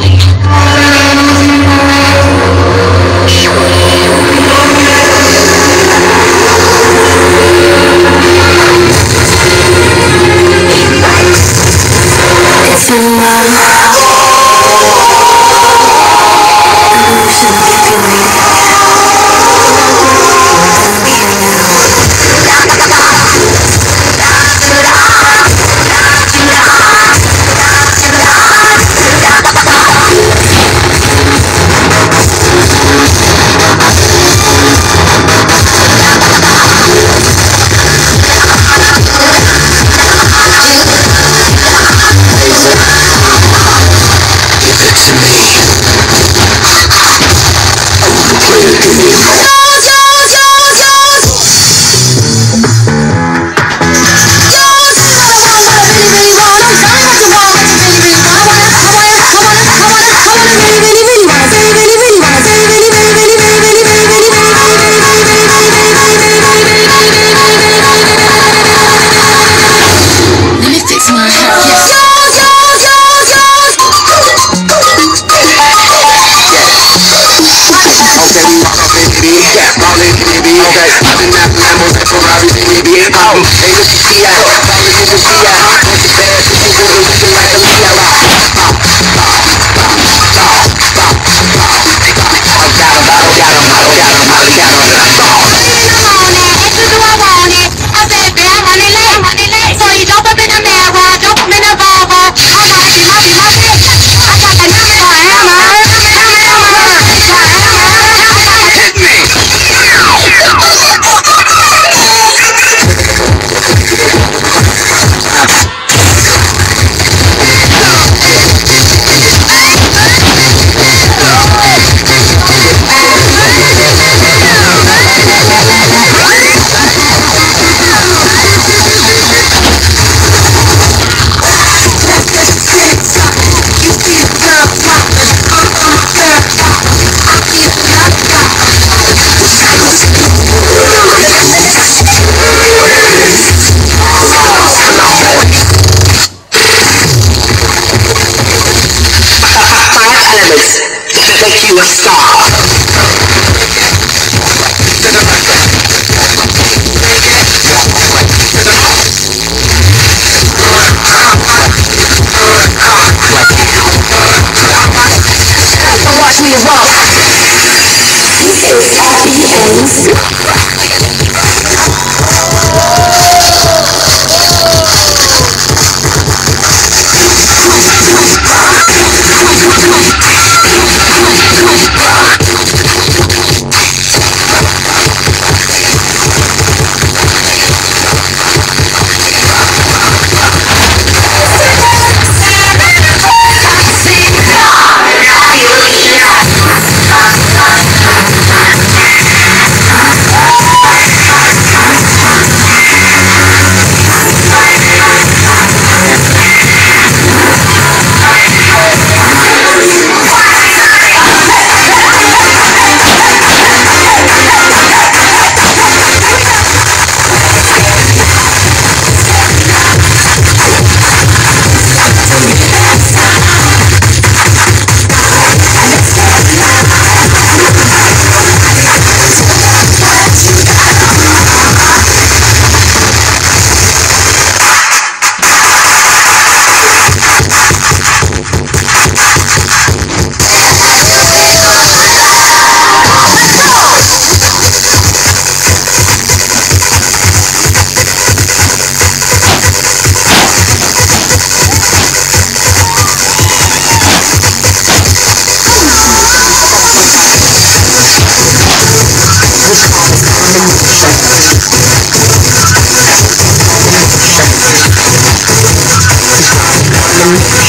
It's ballin' a star. Evolution.